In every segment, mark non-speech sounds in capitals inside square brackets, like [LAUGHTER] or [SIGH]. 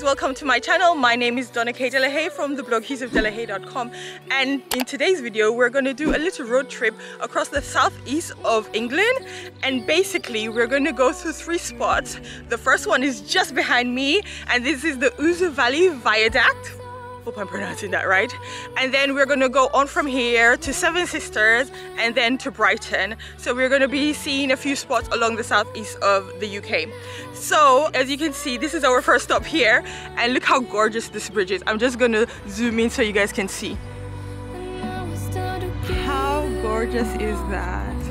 welcome to my channel. My name is Donna K. Delahaye from the blog huesofdelahaye.com and in today's video we're going to do a little road trip across the southeast of England and basically we're going to go through three spots. The first one is just behind me and this is the Ouse Valley Viaduct hope I'm pronouncing that right. And then we're gonna go on from here to Seven Sisters and then to Brighton. So we're gonna be seeing a few spots along the southeast of the UK. So as you can see, this is our first stop here and look how gorgeous this bridge is. I'm just gonna zoom in so you guys can see. How gorgeous is that?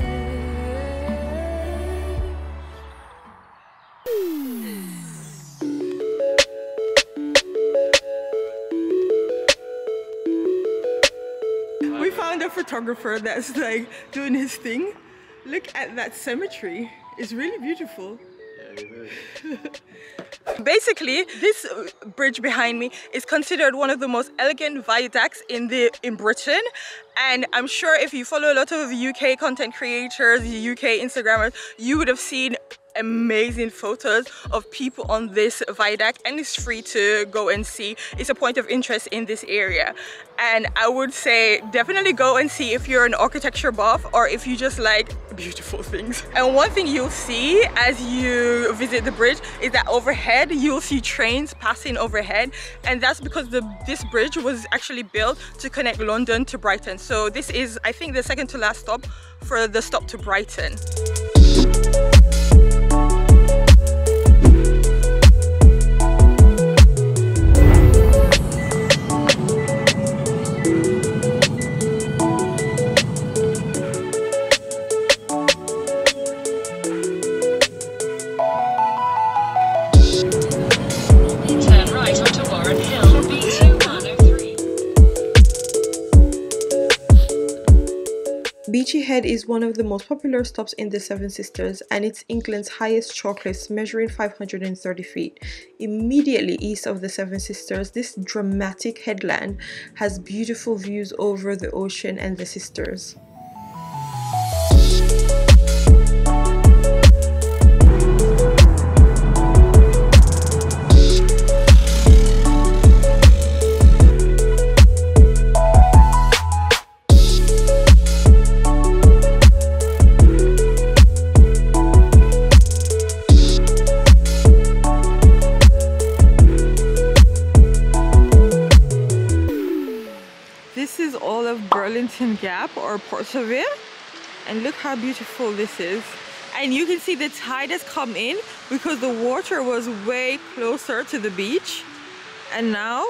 Found a photographer that's like doing his thing. Look at that cemetery. It's really beautiful. [LAUGHS] Basically, this bridge behind me is considered one of the most elegant viaducts in the in Britain and I'm sure if you follow a lot of UK content creators, UK Instagrammers, you would have seen amazing photos of people on this viaduct and it's free to go and see. It's a point of interest in this area. And I would say definitely go and see if you're an architecture buff or if you just like beautiful things. And one thing you'll see as you visit the bridge is that overhead you'll see trains passing overhead. And that's because the this bridge was actually built to connect London to Brighton. So this is I think the second to last stop for the stop to Brighton Beachy Head is one of the most popular stops in the Seven Sisters and it's England's highest chalk cliffs measuring 530 feet. Immediately east of the Seven Sisters, this dramatic headland has beautiful views over the ocean and the sisters. Birling Gap or Portavia and look how beautiful this is. And you can see the tide has come in because the water was way closer to the beach. And now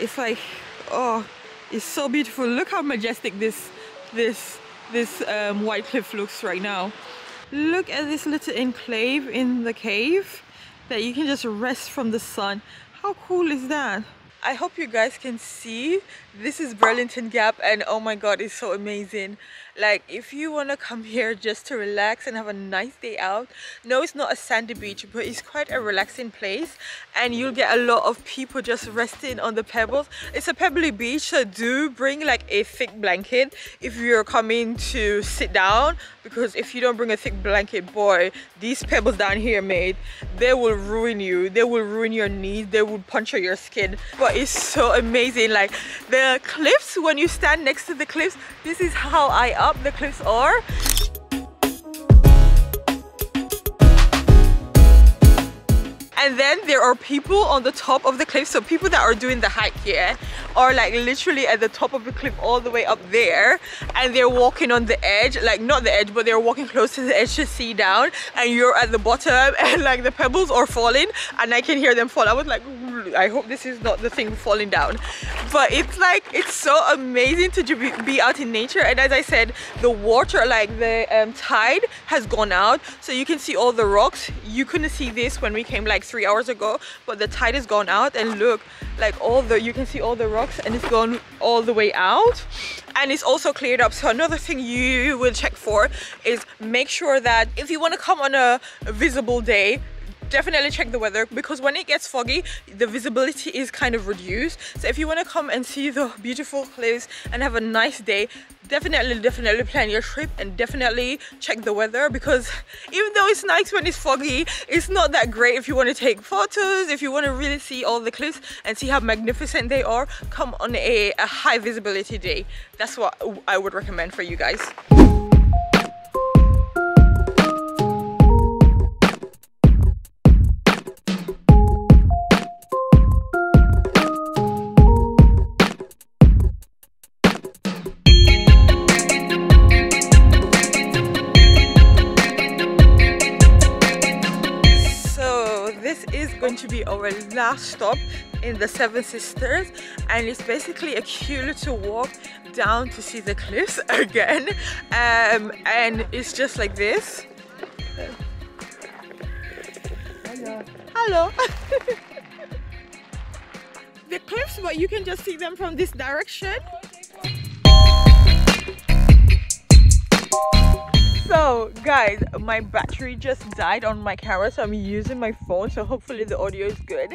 it's like oh it's so beautiful. Look how majestic this this this um, white cliff looks right now. Look at this little enclave in the cave that you can just rest from the sun. How cool is that? I hope you guys can see this is Birling Gap and oh my god it's so amazing. Like if you want to come [LAUGHS] here just to relax and have a nice day out no it's not a sandy beach but it's quite a relaxing place and you'll get a lot of people just resting on the pebbles. It's a pebbly beach so do bring like a thick blanket if you're coming to sit down because if you don't bring a thick blanket boy these pebbles down here mate they will ruin you. They will ruin your knees. They will puncture your skin. But it's so amazing like the cliffs when you stand next to the cliffs this is how high up the cliffs are. And then there are people on the top of the cliff, so people that are doing the hike here are like literally at the top of the cliff all the way up there. And they're walking on the edge like not the edge but they're walking close to the edge to see down. And you're at the bottom [LAUGHS] and like the pebbles are falling. And I can hear them fall. I was like I hope this is not the thing falling down. But it's like it's so amazing to be out in nature. And as I said the water like the um, tide has gone out. So you can see all the rocks. You couldn't see this when we came like three hours ago but the tide has gone out and look like all the you can see all the rocks and it's gone all the way out and it's also cleared up. So another thing you will check for is make sure that if you want to come on a visible day definitely check the weather because when it gets foggy the visibility is kind of reduced. So if you want to come and see the beautiful cliffs and have a nice day definitely definitely plan your trip and definitely check the weather because even though it's nice when it's foggy it's not that great if you want to take photos if you want to really see all the cliffs and see how magnificent they are come on a, a high visibility day. That's what I would recommend for you guys our last stop in the Seven Sisters and it's basically a cute little walk down to see the cliffs [LAUGHS] again um, and it's just like this. Hello. Hello. [LAUGHS] the cliffs but you can just see them from this direction. Guys my battery just died on my camera so i'm using my phone so hopefully the audio is good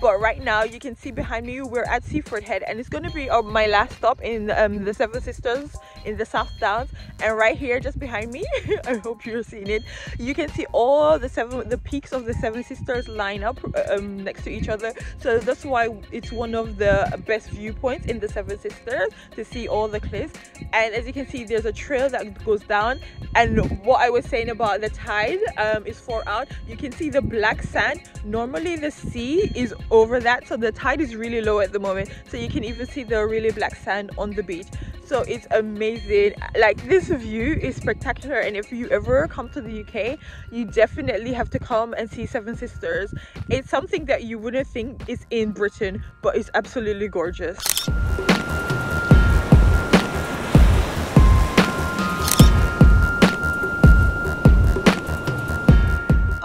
but right now you can see behind me we're at seaford head and it's going to be uh, my last stop in um, the seven sisters in the south downs. And right here just behind me [LAUGHS] i hope you're seeing it you can see all the seven the peaks of the seven sisters line up uh, um, next to each other. So that's why it's one of the best viewpoints in the seven sisters to see all the cliffs. And as you can see there's a trail that goes down. And what i was saying about the tide um, is far out. You can see the black sand. Normally the sea is over that. So the tide is really low at the moment. So you can even see the really black sand on the beach. So it's amazing. Like this view is spectacular. And if you ever come to the uk you definitely have to come and see seven sisters. It's something that you wouldn't think is in britain but it's absolutely gorgeous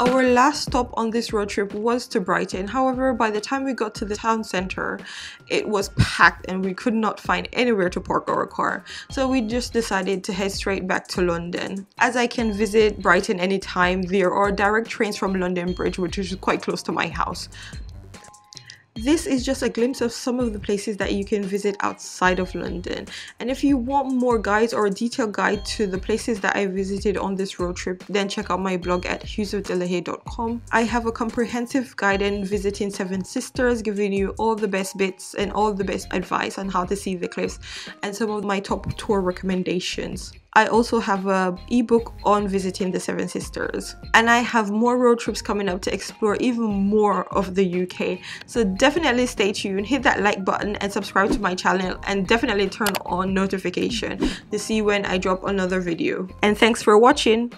Our last stop on this road trip was to Brighton. However, by the time we got to the town centre, it was packed and we could not find anywhere to park our car. So we just decided to head straight back to London. As I can visit Brighton anytime, there are direct trains from London Bridge, which is quite close to my house. This is just a glimpse of some of the places that you can visit outside of London. And if you want more guides or a detailed guide to the places that I visited on this road trip, then check out my blog at huesofdelahaye.com. I have a comprehensive guide in visiting Seven Sisters, giving you all the best bits and all the best advice on how to see the cliffs and some of my top tour recommendations. I also have a ebook on visiting the Seven Sisters. And I have more road trips coming up to explore even more of the UK. So definitely stay tuned, hit that like button and subscribe to my channel and definitely turn on notification to see when I drop another video. And thanks for watching.